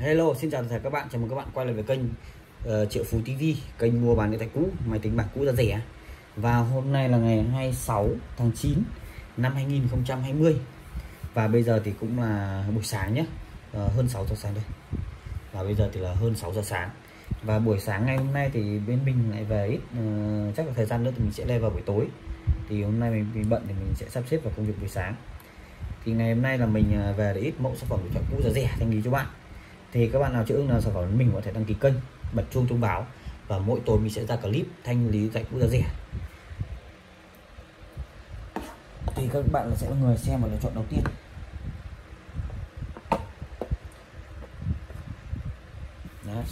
Hello, xin chào tất cả các bạn, chào mừng các bạn quay lại với kênh uh, Triệu Phú TV, kênh mua bán điện thoại cũ, máy tính bảng cũ giá rẻ. Và hôm nay là ngày 26 tháng 9 năm 2020. Và bây giờ thì cũng là buổi sáng nhé, uh, ờ, hơn 6 giờ sáng đây. Và bây giờ thì là hơn 6 giờ sáng. Và buổi sáng ngày hôm nay thì bên mình lại về ít, uh, chắc là thời gian nữa thì mình sẽ lên vào buổi tối. Thì hôm nay mình, mình bận thì mình sẽ sắp xếp vào công việc buổi sáng thì ngày hôm nay là mình về để ít mẫu sản phẩm điện thoại cũ giá rẻ thanh lý cho bạn thì các bạn nào chưa ưng là sản phẩm mình có thể đăng ký kênh bật chuông thông báo và mỗi tối mình sẽ ra clip thanh lý dạy cũ giá rẻ thì các bạn sẽ là người xem và lựa chọn đầu tiên. Đó.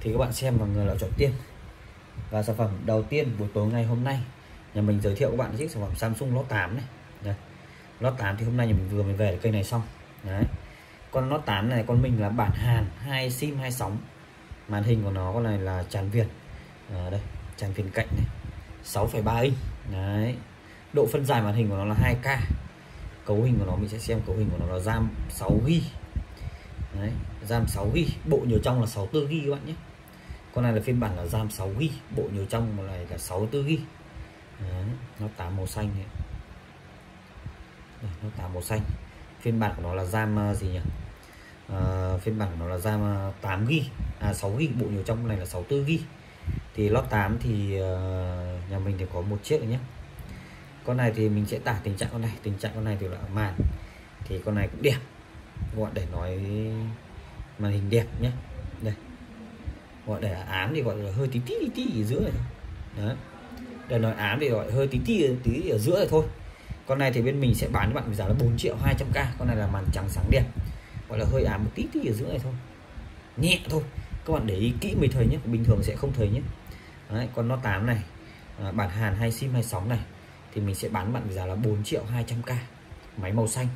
thì các bạn xem và người lựa chọn tiên. Và sản phẩm đầu tiên buổi tối ngày hôm nay, nhà mình giới thiệu các bạn chiếc sản phẩm Samsung Note 8 này. Đây. Note 8 thì hôm nay nhà mình vừa mới về cây này xong. Đấy con Note 8 này con mình là bản Hàn hai sim hai sóng. Màn hình của nó con này là tràn viền. À, đây tràn viền cạnh này. 6,3 inch. Đấy. Độ phân giải màn hình của nó là 2K cấu hình của nó mình sẽ xem cấu hình của nó là RAM 6 GB đấy RAM 6 GB bộ nhớ trong là 64 GB các bạn nhé. Con này là phiên bản là RAM 6 GB bộ nhớ trong này là 64 GB đấy, nó 8 màu xanh này. Đây, nó 8 màu xanh. Phiên bản của nó là RAM ờ, gì nhỉ? Ờ, phiên bản nó là RAM 8 g à 6 g bộ nhớ trong này là 64 g thì lót 8 thì uh, nhà mình thì có một chiếc nhé. Con này thì mình sẽ tả tình trạng con này tình trạng con này thì là màn. Thì con này cũng đẹp. Gọi để nói màn hình đẹp nhé. Đây. Gọi để ám thì gọi là hơi tí tí tí, ở giữa này đó để nói ám thì gọi hơi tí tí tí ở giữa này thôi. Con này thì bên mình sẽ bán cho bạn giá là 4 triệu 200k con này là màn trắng sáng đẹp gọi là hơi ảm một tí tí ở giữa này thôi. Nhẹ thôi. Các bạn để ý kỹ mới thấy nhé bình thường sẽ không thấy nhé. Đấy, con nó 8 này à, bản Hàn hay sim 26 này thì mình sẽ bán bạn giá là 4 triệu 200k máy màu xanh.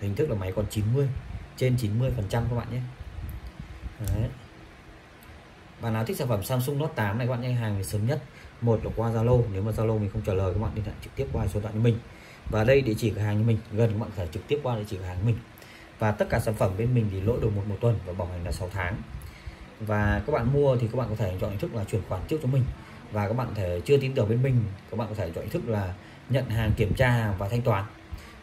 Hình thức là máy còn 90 trên 90 phần trăm các bạn nhé. Đấy. bạn nào thích sản phẩm Samsung Note 8 này các bạn nhanh hàng thì sớm nhất. Một là qua Zalo nếu mà Zalo mình không trả lời các bạn liên hệ trực tiếp qua số điện thoại của mình. Và đây địa chỉ cửa hàng của mình gần các bạn có thể trực tiếp qua địa chỉ cửa hàng của mình và tất cả sản phẩm bên mình thì lỗi được một một tuần và bảo hành là 6 tháng. Và các bạn mua thì các bạn có thể chọn hình thức là chuyển khoản trước cho mình. Và các bạn thể chưa tin tưởng bên mình các bạn có thể chọn hình thức là nhận hàng kiểm tra hàng và thanh toán.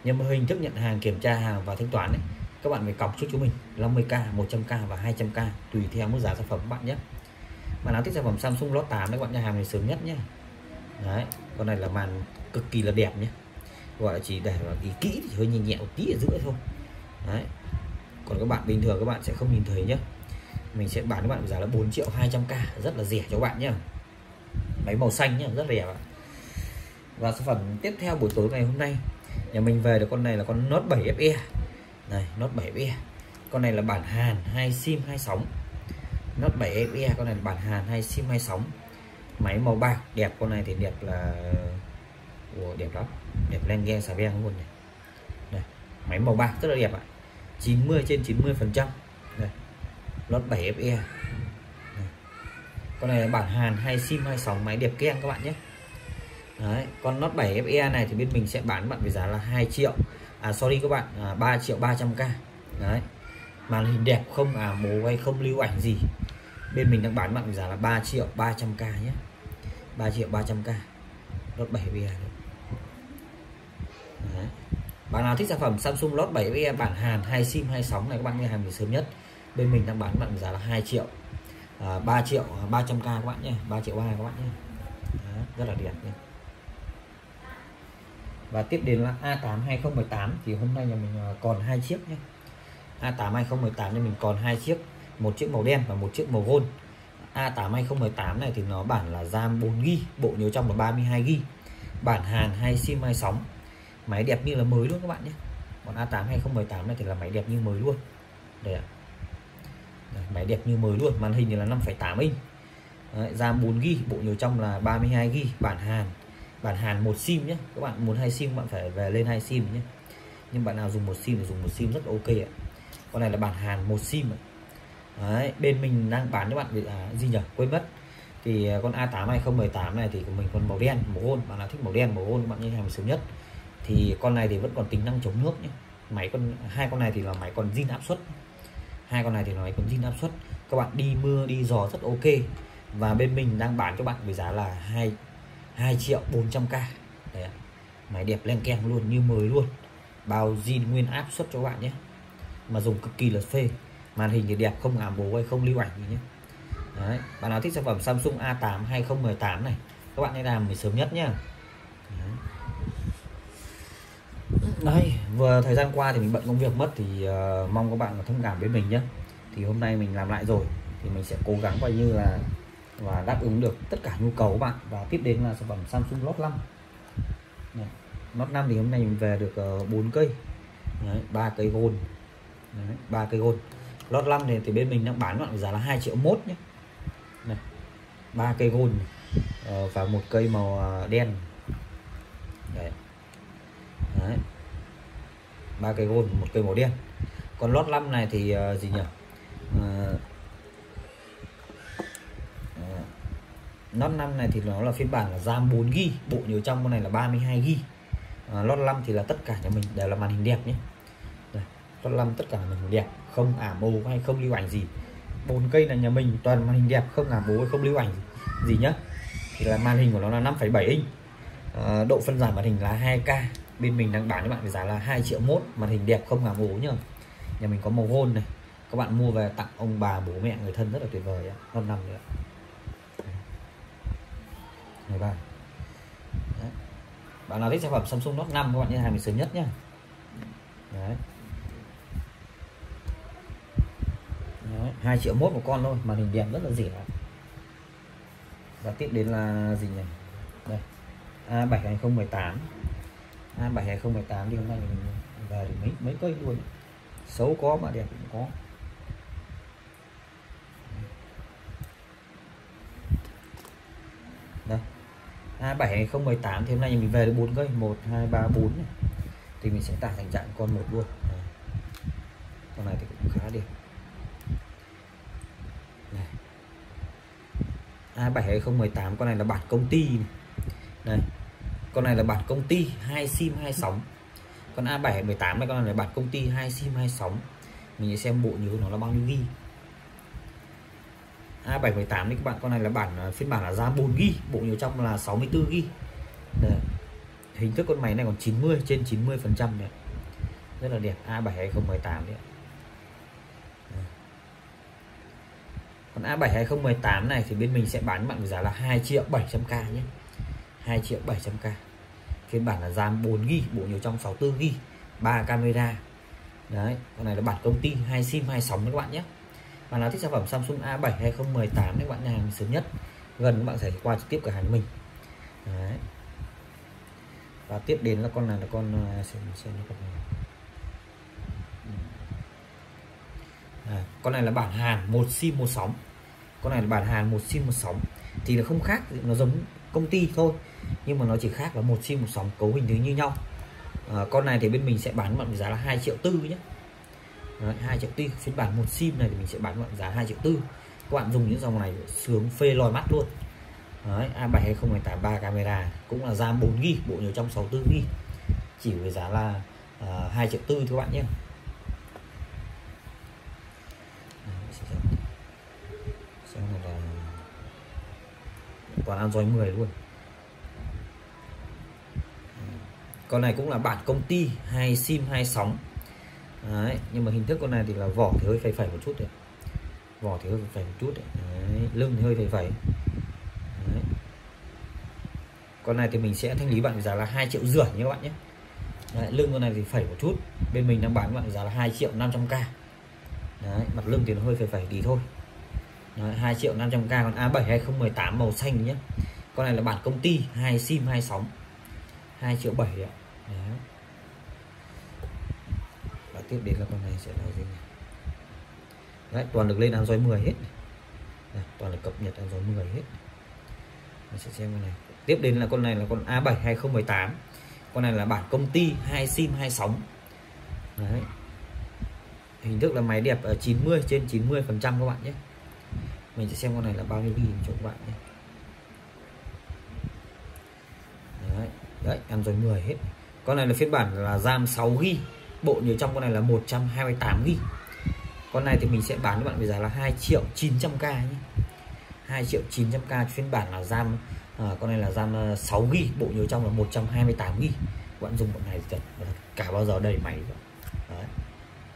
Nhưng mà hình thức nhận hàng kiểm tra hàng và thanh toán ấy, các bạn phải cọc trước cho mình 50k 100k và 200k tùy theo mức giá sản phẩm các bạn nhé. Mà nào thích sản phẩm Samsung Note 8 các bạn nhà hàng này sớm nhất nhé. Đấy con này là màn cực kỳ là đẹp nhé. Gọi là chỉ để ý kỹ thì hơi nhẹ nhẹ một tí ở giữa thôi đấy. Còn các bạn bình thường các bạn sẽ không nhìn thấy nhé mình sẽ bán các bạn giá là 4 triệu 200k rất là rẻ cho bạn nhé máy màu xanh nhé rất rẻ bạn và sản phẩm tiếp theo buổi tối ngày hôm nay. Nhà mình về được con này là con Note 7 FE này Note 7 FE con này là bản Hàn hai sim hai sóng. Note 7 FE con này là bản Hàn hai sim hai sóng. Máy màu bạc đẹp. Con này thì đẹp là Ủa, đẹp lắm. Đẹp len ghe xà beng luôn này này máy màu bạc rất là đẹp ạ. 90 trên 90 phần trăm. Lót 7 FE này. con này là bản Hàn hay sim hay sóng máy đẹp keng các bạn nhé. Đấy, con lót 7 FE này thì bên mình sẽ bán bạn với giá là 2 triệu. À sorry các bạn à, 3 triệu 300k đấy màn hình đẹp không à mố hay không lưu ảnh gì. Bên mình đang bán bạn với giá là 3 triệu 300k nhé. 3 triệu 300k lót 7 FE này. Đấy bạn nào thích sản phẩm Samsung Note 7 với bản Hàn hay sim hay sóng này các bạn nghe hàng thì sớm nhất. Bên mình đang bán bạn giá là 2 triệu à, 3 triệu à, 300k các bạn nhé 3 triệu 3 các bạn nhé. Đó, rất là đẹp nhé. Và tiếp đến là A8 2018 thì hôm nay nhà mình à, còn hai chiếc nhé. A8 2018 thì mình còn hai chiếc một chiếc màu đen và một chiếc màu gold. A8 2018 này thì nó bản là RAM 4GB bộ nhớ trong là 32GB bản Hàn hay sim hay sóng máy đẹp như là mới luôn các bạn nhé. Còn A8 2018 này thì là máy đẹp như mới luôn. Đây ạ. Đây, máy đẹp như mới luôn màn hình thì là 5,8 inch. Đấy, RAM 4GB bộ nhớ trong là 32GB bản Hàn. Bản Hàn một sim nhé các bạn muốn hai sim bạn phải về lên hai sim nhé. Nhưng bạn nào dùng một sim thì dùng một sim rất ok ạ. Con này là bản Hàn một sim ạ. Đấy, bên mình đang bán cho bạn bị à, gì nhỉ? Quên mất. Thì à, con A8 2018 này thì của mình còn màu đen màu gold bạn nào thích màu đen màu gold bạn nên hàng sớm nhất thì con này thì vẫn còn tính năng chống nước nhé. Máy con, hai con này thì là máy còn zin áp suất. Hai con này thì nói còn zin áp suất. Các bạn đi mưa, đi gió rất ok. Và bên mình đang bán cho bạn với giá là 2 2 triệu 400k Đấy. máy đẹp len keng luôn, như mới luôn. Bao zin nguyên áp suất cho bạn nhé. Mà dùng cực kỳ là phê. Màn hình thì đẹp, không ảm bố hay không lưu ảnh gì nhé. Đấy. bạn nào thích sản phẩm Samsung A8 2018 này, các bạn hãy làm mình sớm nhất nhé đấy. Vừa thời gian qua thì mình bận công việc mất thì uh, mong các bạn thông cảm với mình nhé. Thì hôm nay mình làm lại rồi thì mình sẽ cố gắng coi như là và đáp ứng được tất cả nhu cầu của bạn. Và tiếp đến là sản phẩm Samsung Note 5 này. Note 5 thì hôm nay mình về được ờ, uh, 4 cây. Ba cây gold. Ba cây gold. Note 5 thì, thì bên mình đang bán bạn giá là 2 triệu mốt nhé. Này ba cây gold uh, và một cây màu đen. Đấy ba cây gôn một cây màu đen. Còn lót 5 này thì uh, gì nhỉ? Uh, lót 5 này thì nó là phiên bản là RAM 4GB bộ nhớ trong con này là 32GB uh, lót 5 thì là tất cả nhà mình đều là màn hình đẹp nhé. Đây, lót 5 tất cả là màn hình đẹp không ảm mô hay không lưu ảnh gì. Bốn cây là nhà mình toàn màn hình đẹp không ảm bố không lưu ảnh gì, nhá. Thì là màn hình của nó là 5,7 inch. Uh, độ phân giải màn hình là 2K bên mình đang bán cho bạn với giá là 2 triệu mốt, màn hình đẹp không ảm bố nhá. Nhà mình có màu gold này, các bạn mua về tặng ông bà, bố mẹ, người thân rất là tuyệt vời năm năm nữa này bạn Đấy. bạn nào thích sản phẩm Samsung Note 5 các bạn nhé, hàng mình sớm nhất nhá. Đấy. Đấy. 2 triệu mốt một con thôi, màn hình đẹp rất là rẻ và tiếp đến là gì nhỉ? Đây. A7 2018 A7 2018 thì hôm nay mình về được mấy mấy cây luôn xấu có mà đẹp cũng có đây A7 2018 thì hôm nay mình về được bốn cây 1 2 3 4 này. thì mình sẽ tải thành trạng con một luôn con này thì cũng khá đẹp này. A7 2018 con này là bản công ty này. Đây. Con này là bản công ty hai sim hai sóng. con A7 18 này con này là bản công ty hai sim hai sóng. Mình sẽ xem bộ nhớ nó là bao nhiêu ghi. A718 thì các bạn con này là bản à, phiên bản là ra 4 ghi, bộ nhớ trong là 64 ghi. Đây. Hình thức con máy này còn 90 trên 90 phần trăm này. Rất là đẹp A7 2018 đấy. Còn A7 2018 này thì bên mình sẽ bán bạn với giá là 2 triệu 700k nhé 2 triệu 700k phiên bản là RAM 4GB bộ nhớ trong 64GB 3 camera. Đấy con này là bản công ty hai sim hai sóng các bạn nhé. Bạn nào thích sản phẩm Samsung A7 2018 các bạn nhà hàng sớm nhất. Gần các bạn sẽ qua trực tiếp cửa hàng mình. Đấy. và tiếp đến là con này là con à, xem xem con này. À, con này là bản Hàn một sim một sóng. Con này là bản Hàn một sim một sóng. Thì nó không khác nó giống công ty thôi. Nhưng mà nó chỉ khác là một sim một sóng cấu hình thứ như nhau. À, con này thì bên mình sẽ bán bạn giá là 2 triệu tư nhé. Đấy, 2 triệu tư phiên bản một sim này thì mình sẽ bán bạn giá 2 triệu tư. Các bạn dùng những dòng này sướng phê lòi mắt luôn. Đấy, A7 2018 3 camera cũng là RAM 4 g bộ nhớ trong 64 g chỉ với giá là à, uh, 2 triệu tư các bạn nhé. Đấy, toàn Android 10 luôn. Ừ. Con này cũng là bản công ty hai sim hai sóng. Đấy, nhưng mà hình thức con này thì là vỏ thì hơi phẩy phẩy một chút đấy. Vỏ thì hơi phẩy một chút đấy. Đấy, lưng thì hơi phẩy phẩy. Đấy. con này thì mình sẽ thanh lý bạn giá là 2 triệu rưỡi nhé các bạn nhé. Đấy, lưng con này thì phẩy một chút. Bên mình đang bán bạn giá là 2 triệu 500k đấy, mặt lưng thì nó hơi phẩy phẩy tí thôi. Đấy, 2 triệu 500k còn A7 2018 màu xanh nhé con này là bản công ty hai sim hai sóng. 2 triệu 7 ạ. Đấy. và tiếp đến là con này sẽ là gì nhỉ? Đấy, toàn được lên Android 10 hết. Đấy, toàn được cập nhật Android 10 hết. Mình sẽ xem con này. Tiếp đến là con này là con A7 2018 con này là bản công ty hai sim hai sóng. Đấy. hình thức là máy đẹp ờ, ở 90 trên 90 phần trăm các bạn nhé mình sẽ xem con này là bao nhiêu ghi cho các bạn nhé. Đấy, đấy Android 10 hết. Con này là phiên bản là RAM 6 ghi. Bộ nhớ trong con này là 128 ghi. Con này thì mình sẽ bán cho bạn với giá là 2 triệu 900k nhé. 2 triệu 900k phiên bản là RAM à, con này là RAM à, 6 g bộ nhớ trong là 128 g bạn dùng bọn này thì thật cả bao giờ đầy máy Đấy.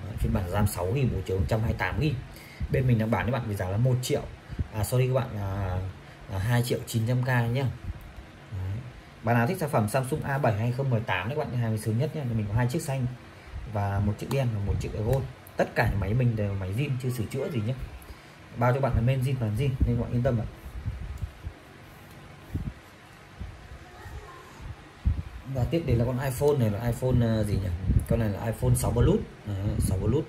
Đấy, phiên bản RAM 6 g bộ chứa 128 g bên mình đang bán cho bạn với giá là 1 triệu. À sorry các bạn là, là 2 triệu 900k nhé bạn nào thích sản phẩm Samsung A7 2018 đấy các bạn hàng sớm nhất nhé mình có hai chiếc xanh và một chiếc đen và một chiếc gold tất cả máy mình đều máy zin chưa sửa chữa gì nhé bao cho bạn là men zin toàn zin nên các bạn yên tâm ạ. Và tiếp đến là con iPhone này là iPhone à, gì nhỉ? Con này là iPhone 6 Plus. À, 6 Plus.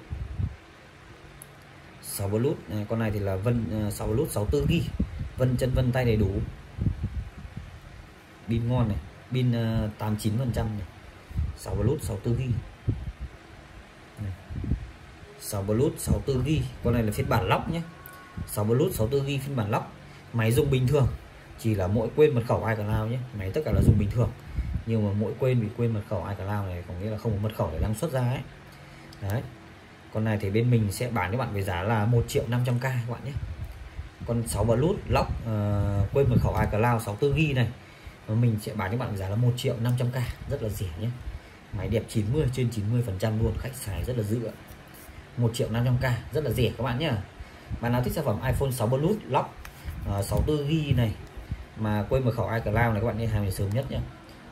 6 Plus à, con này thì là vân 6 Plus 64 ghi. Vân chân vân tay đầy đủ. Pin ngon này pin à, 89 phần trăm này. 6 Plus 64 ghi. 6 Plus 64 ghi. Con này là phiên bản lóc nhé. 6 Plus 64 ghi phiên bản lóc. Máy dùng bình thường chỉ là mỗi quên mật khẩu ai cả iCloud nhé. Máy tất cả là dùng bình thường. Nhưng mà mỗi quên bị quên mật khẩu ai cả iCloud này có nghĩa là không có mật khẩu để đăng xuất ra ấy. Đấy con này thì bên mình sẽ bán cho bạn với giá là 1 triệu 500k các bạn nhé. Con 6 Bluetooth lock uh, quên mật khẩu iCloud 64GB này. Và mình sẽ bán cho bạn với giá là 1 triệu 500k rất là rẻ nhé. Máy đẹp 90 trên 90 phần trăm luôn khách xài rất là dữ 1 triệu 500k rất là rẻ các bạn nhé. Bạn nào thích sản phẩm iPhone 6 Bluetooth lock ờ, uh, 64GB này mà quên mật khẩu iCloud này các bạn nên hàng sớm nhất nhé.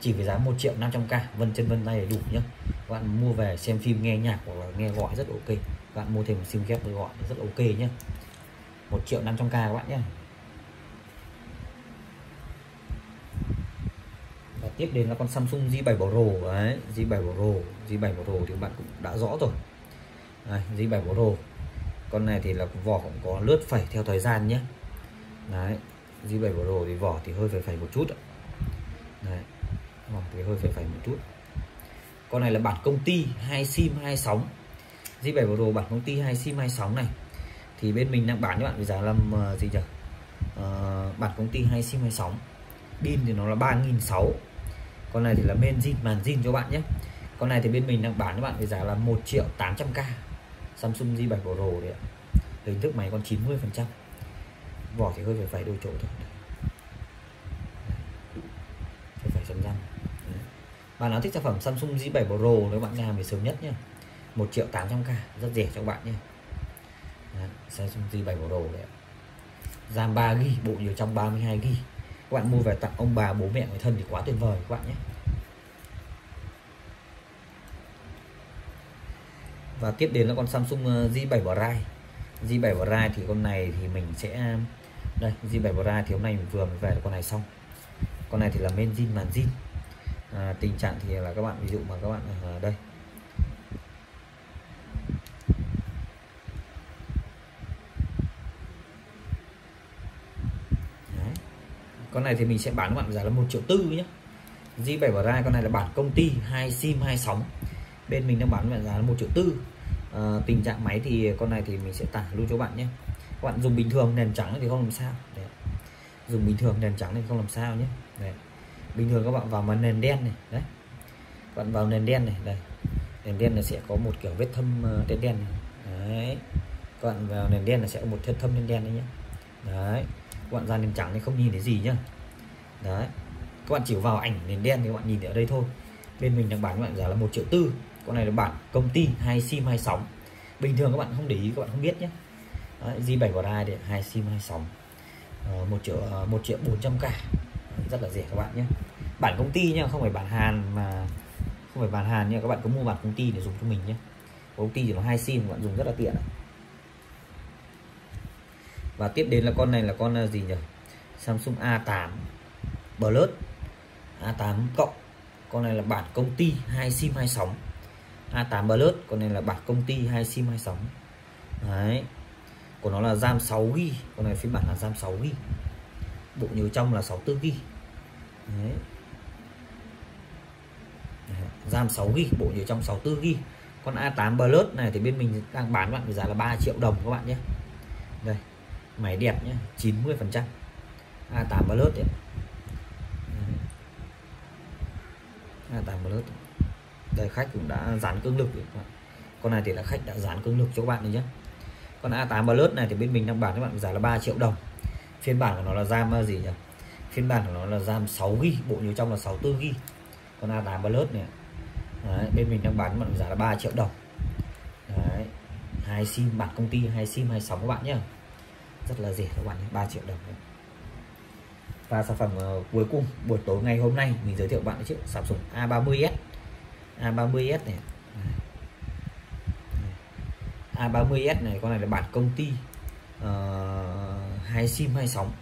Chỉ với giá 1 triệu 500k vân chân vân tay đầy đủ nhé các bạn mua về xem phim nghe nhạc hoặc là nghe gọi rất ok. Các bạn mua thêm một sim ghép với gọi rất ok nhé 1 triệu 500k các bạn nhé và tiếp đến là con Samsung J7 Pro đấy J7 Pro J7 Pro thì bạn cũng đã rõ rồi. Đây, J7 Pro. Con này thì là vỏ cũng có lướt phẩy theo thời gian nhé đấy J7 Pro thì vỏ thì hơi phải phẩy một chút đấy vỏ thì hơi phải phẩy một chút con này là bản công ty hai sim hai sóng. J7 Pro bản công ty hai sim hai sóng này. Thì bên mình đang bán cho bạn với giá là uh, gì nhỉ? Uh, bản công ty hai sim hai sóng. Pin thì nó là 3.600 con này thì là men zin màn zin cho bạn nhé. Con này thì bên mình đang bán cho bạn với giá là 1 triệu 800k Samsung J7 Pro đấy ạ. Hình thức máy còn 90 phần trăm. Vỏ thì hơi phải phải đôi chỗ thôi phải phải chân răng bạn nào thích sản phẩm Samsung Z7 Pro nếu bạn nào thì sớm nhất nhé 1 triệu 800k rất rẻ cho các bạn nhé đấy, Samsung Z7 Pro đấy RAM 3 g bộ nhiều trong 32 g các bạn mua về tặng ông bà bố mẹ người thân thì quá tuyệt vời các bạn nhé. Và tiếp đến là con Samsung ờ, Z7 Prime. Z7 Prime thì con này thì mình sẽ đây Z7 Prime thì hôm nay mình vừa mới về con này xong. Con này thì là main zin màn zin à, tình trạng thì là các bạn ví dụ mà các bạn ở đây. Đấy. con này thì mình sẽ bán các bạn giá là một triệu tư nhé J7 Prime con này là bản công ty hai sim hai sóng. Bên mình đang bán bạn giá là một triệu tư. À, tình trạng máy thì con này thì mình sẽ tải luôn cho bạn nhé. Các bạn dùng bình thường nền trắng thì không làm sao. Đấy. dùng bình thường nền trắng thì không làm sao nhé. Đấy bình thường các bạn vào mà nền đen này đấy. Các bạn vào nền đen này đây. Nền đen là sẽ có một kiểu vết thâm ờ, đen đen này. đấy. Các bạn vào nền đen là sẽ có một vết thâm đen đen đấy nhé đấy. Các bạn ra nền trắng thì không nhìn thấy gì nhá. Đấy. Các bạn chỉ vào ảnh nền đen thì các bạn nhìn ở đây thôi. Bên mình đang bán các bạn giá là một triệu tư. Con này là bản công ty hai sim hai sóng. Bình thường các bạn không để ý các bạn không biết nhé Đấy, J7 của ai thì hai sim hai sóng. Ờ, một triệu ờ, một triệu bốn trăm k rất là rẻ các bạn nhé. Bản công ty nhá, không phải bản Hàn mà không phải bản Hàn nha các bạn có mua bản công ty để dùng cho mình nhé. Công ty thì nó hai sim, các bạn dùng rất là tiện. Và tiếp đến là con này là con à, gì nhỉ? Samsung A8 Plus. A8 cộng. Con này là bản công ty, hai sim, hai sóng. A8 Plus, con này là bản công ty, hai sim, hai sóng. Đấy. Của nó là RAM 6 g con này phiên bản là RAM 6 g bộ nhớ trong là 64 gb đấy. RAM 6 gb bộ nhớ trong 64 gb con A8 Plus này thì bên mình đang bán bạn với giá là 3 triệu đồng các bạn nhé. Đây, máy đẹp nhé 90 phần trăm. A8 Plus đấy. A8 Plus. Đây, khách cũng đã dán cương lực con này thì là khách đã dán cương lực cho các bạn đấy nhé. Con A8 Plus này thì bên mình đang bán các bạn giá là 3 triệu đồng phiên bản của nó là RAM à, gì nhỉ? Phiên bản của nó là RAM 6GB bộ nhớ trong là 64GB con A8 Plus này. Đấy, bên mình đang bán bạn giá là 3 triệu đồng. Đấy, hai sim bản công ty hai sim hai sóng các bạn nhé rất là rẻ các bạn nhé 3 triệu đồng đấy. và sản phẩm uh, cuối cùng buổi tối ngày hôm nay mình giới thiệu bạn chiếc Samsung A30s A30s này. A30s này con này là bản công ty uh, hai sim hai sóng.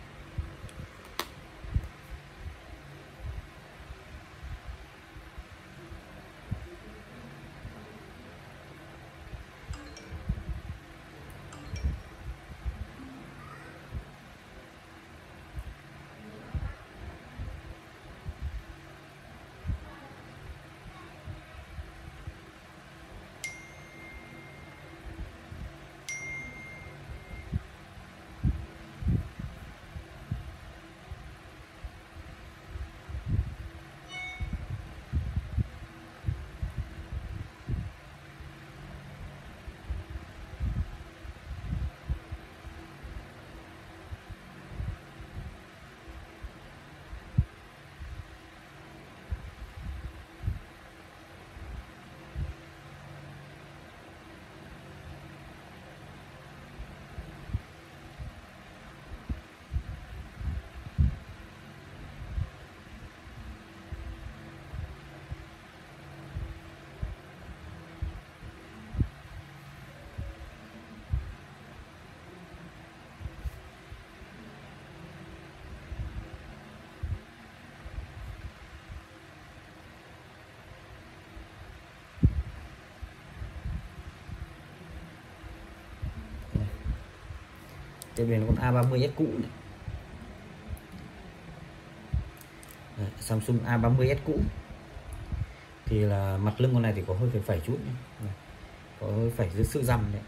Tiếp đến con A30s cũ này. Đấy, Samsung A30s cũ. Thì là mặt lưng con này thì có hơi phải phải chút nhé. có hơi phải dưới sự răm đấy.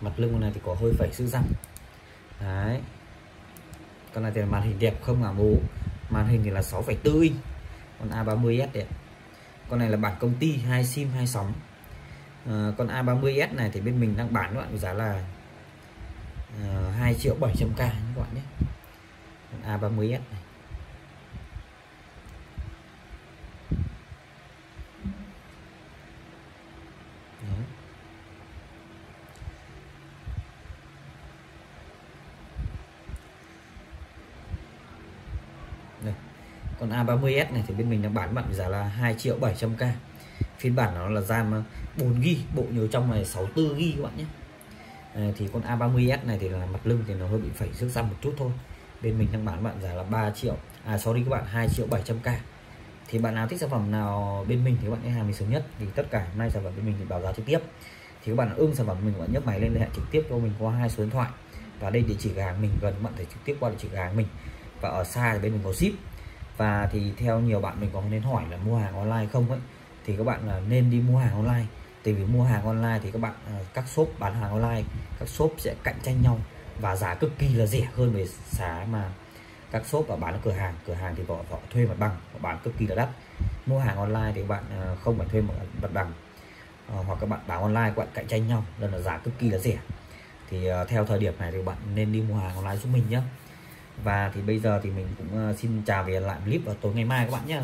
Mặt lưng con này thì có hơi phải sự răm. Đấy. Con này thì là màn hình đẹp không ngả bố? Màn hình thì là 6,4 inch con A30s đấy con này là bản công ty hai sim hai sóng. À, con A30s này thì bên mình đang bán các bạn giá là Ờ, uh, 2 triệu 700k các bạn nhé. A30s này Đây. Còn A30s này thì bên mình đang bán bạn giá là 2 triệu 700k phiên bản nó là RAM 4GB bộ nhớ trong này 64GB các bạn nhé à, thì con A30s này thì là mặt lưng thì nó hơi bị phẩy sức ra một chút thôi. Bên mình đang bán bạn giá là 3 triệu à sorry các bạn 2 triệu 700k thì bạn nào thích sản phẩm nào bên mình thì các bạn hãy hàng mình sớm nhất. Thì tất cả nay sản phẩm bên mình thì báo giá trực tiếp. Thì các bạn ưng sản phẩm mình bạn nhấc máy lên liên hệ trực tiếp cho mình qua hai số điện thoại. Và đây địa chỉ cửa hàng mình gần bạn thể trực tiếp qua địa chỉ cửa hàng mình. Và ở xa thì bên mình có ship. Và thì theo nhiều bạn mình có nên hỏi là mua hàng online không ấy thì các bạn là nên đi mua hàng online tại vì mua hàng online thì các bạn ờ, các shop bán hàng online các shop sẽ cạnh tranh nhau và giá cực kỳ là rẻ hơn về giá mà các shop và bán ở cửa hàng. Cửa hàng thì họ, họ thuê mặt bằng họ bán cực kỳ là đắt. Mua hàng online thì các bạn ờ, không phải thuê một mặt bằng ờ, hoặc các bạn bán online các bạn cạnh tranh nhau nên là giá cực kỳ là rẻ. Thì theo thời điểm này thì bạn nên đi mua hàng online giúp mình nhé và thì bây giờ thì mình cũng xin chào về lại clip vào tối ngày mai các bạn nhé